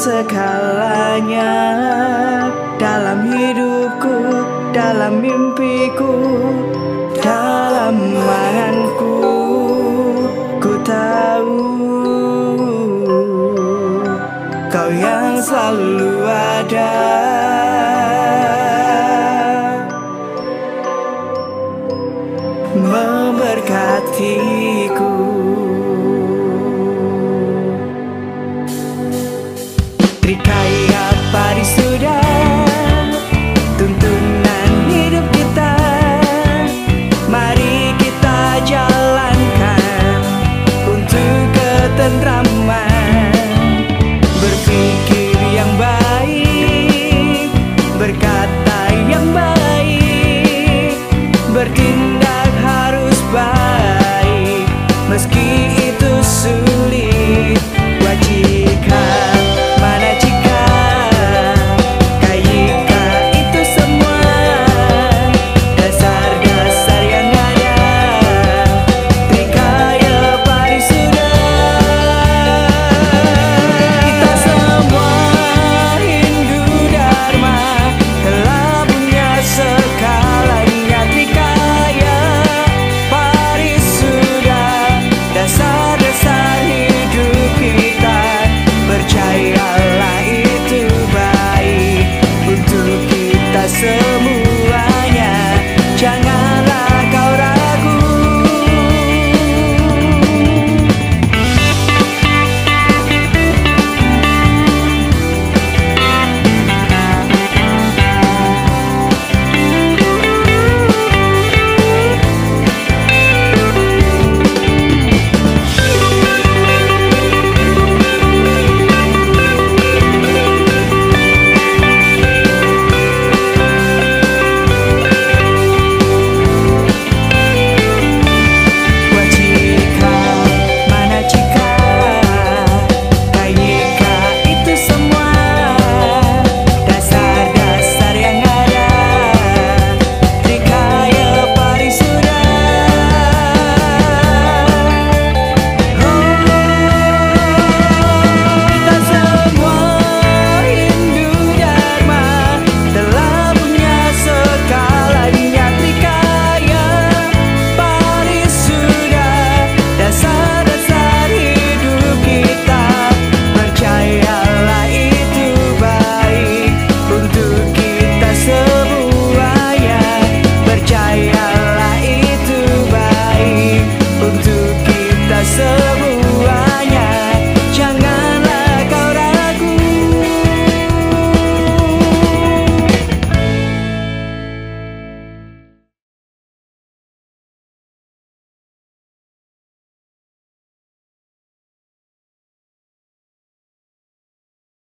segalanya dalam hidupku, dalam mimpiku, dalam manganku. Ku tahu kau yang selalu ada. meski itu sudah